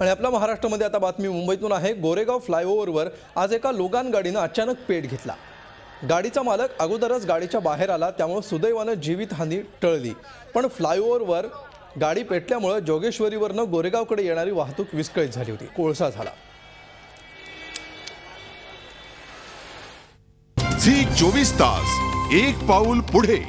आणि आपल्या महाराष्ट्रामध्ये आता बातमी मुंबईतून आहे. गोरेगाव फ्लायओव्हरवर आज एका लोगान गाडीनं अचानक पेट घेतला. गाडीचा मालक अगोदरच गाडीच्या बाहेर आला त्यामुळे सुदैवानं जीवितहानी टळली. पण फ्लायओव्हरवर गाडी पेटल्यामुळं जोगेश्वरीवरनं गोरेगावकडे येणारी वाहतूक विस्कळीत झाली होती. कोळसा झाला. झी चोवीस तास एक पाऊल पुढे.